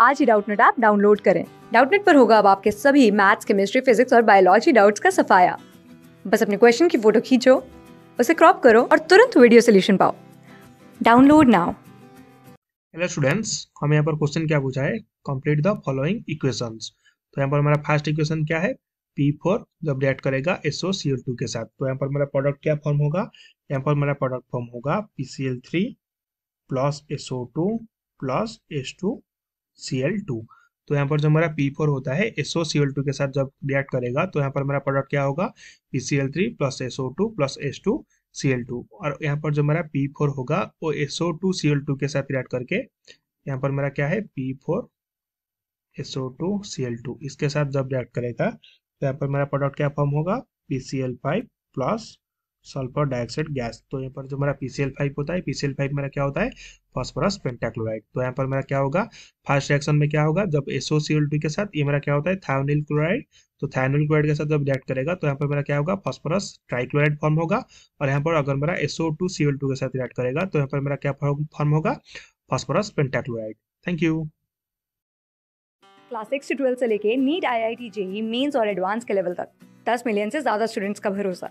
आज ही Doubtnut app download करें। डाउटनेट पर होगा अब आपके सभी मैथ्स, केमिस्ट्री, फिजिक्स और बायोलॉजी डाउट्स का सफाया। बस अपने क्वेश्चन की फ़ोटो खींचो, उसे क्रॉप करो और तुरंत वीडियो सोल्यूशन पाओ। Download now. हेलो स्टूडेंट्स हमें यहाँ पर क्वेश्चन क्या पूछा है? कंप्लीट द फॉलोइंग इक्वेशंस तो यहाँ पर हमारा फ़र्स्ट इक्वेशन क्या है? पी फोर जब रिएक्ट करेगा एसओ सी टू के साथ। तो यहाँ पर मेरा प्रोडक्ट क्या फॉर्म होगा? यहाँ पर मेरा प्रोडक्ट फॉर्म होगा P C L three plus SO two plus S two C L two तो यहाँ पर जो हमारा पी फोर होता है एसओ सी एल टू के साथ जब रिएक्ट करेगा तो यहाँ पर मेरा प्रोडक्ट क्या होगा? P C L three plus SO two plus S two C L two और यहाँ पर जो मेरा पी फोर होगा, वो SO two C L two के साथ रिएक्ट करके, यहाँ पर मेरा क्या है? P four SO two C L two इसके साथ जब रिएक्ट करेगा तो यहाँ पर मेरा प्रोडक्ट क्या फॉर्म होगा? P C L five plus sulphur dioxide gas. तो यहाँ पर जो मेरा पीसीएल फाइव होता है पीसीएल फाइव मेरा क्या होता है? फॉस्फोरस पेंटाक्लोराइड तो यहाँ पर मेरा क्या होगा? फ़र्स्ट रिएक्शन में क्या होगा? जब एसओसीएल के साथ ये मेरा क्या होता है? थायोनिल क्लोराइड तो थायोनिल क्लोराइड के साथ जब रिएक्ट करेगा तो यहाँ पर मेरा क्या होगा? फॉस्फोरस ट्राइक्लोराइड फॉर्म होगा। और यहाँ पर अगर मेरा एसओ टू सी के साथ रिएक्ट करेगा तो यहाँ पर मेरा क्या फॉर्म होगा? Phosphorus pentachloride thank you class six से ट्वेल्थ से लेके NEET I I T JEE mains और एडवांस के लेवल तक। दस मिलियन से ज़्यादा स्टूडेंट्स का भरोसा।